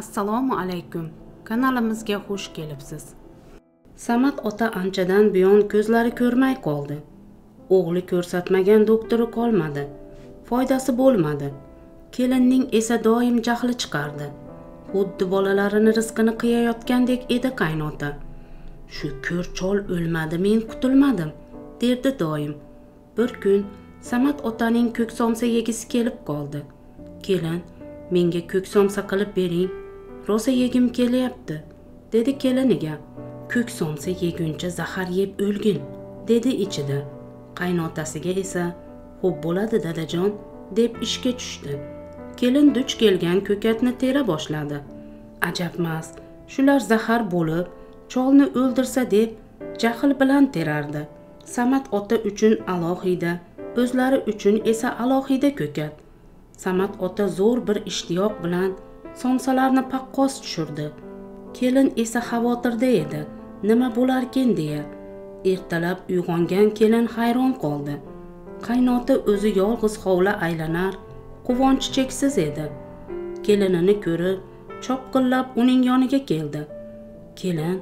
assalomu alaykum. Kanalimizga xush kelibsiz. Samat ota anchadan buyon ko'zlari ko'rmay qoldi. O'g'li ko'rsatmagan doktori qolmadi. Foydasi bo'lmadi. Kelinning esa doim jahli chiqardi. Xuddi bolalarini rizqini qiyayotgandek edi qaynota. Shu ko'r chol o'lmadi men kutilmadim derdi doim. Bir kun samat otaning ko'ksomsa yegisi kelib qoldi. Kelin menga ko'ksomsa qilib bering. Rosa yegim kelyapti. Dedi keliniga ko'k somsa yeguncha zahar yeb o'lgin dedi ichida. Qaynotasiga esa xo'p bo'ladi dadajon deb ishga tushdi. Kelin duch kelgan ko'katni tera boshladi. Ajabmas shular zahar bo'lib cholni o'ldirsa deb jahl bilan terardi. Samat ota uchun alohida o'zlari uchun esa alohida ko'kat. Samat ota zo'r bir ishtiyoq bilan somsalarni paqqos tushirdi. Kelin esa xavotirda edi. Nima bo'larkin deya. Ertalab uyg'ongan kelin hayron qoldi. Qaynota o'zi yolg'iz hovli aylanar quvonch cheksiz edi. Kelinini ko'rib chopqillab uning yoniga keldi. Kelin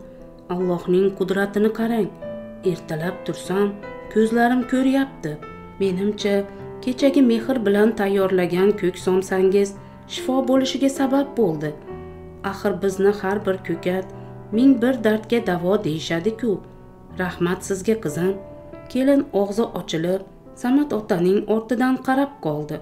allohning qudratini qarang. Ertalab tursam ko'zlarim ko'ryapti. Menimcha kechagi mehr bilan tayyorlagan ko'k somsangiz shifo bo'lishiga sabab bo'ldi. Axir bizni har bir ko'kat ming bir dardga davo deyishadi-ku. Rahmat sizga qizim. Kelin og'zi ochilib samat otaning ortidan qarab qoldi.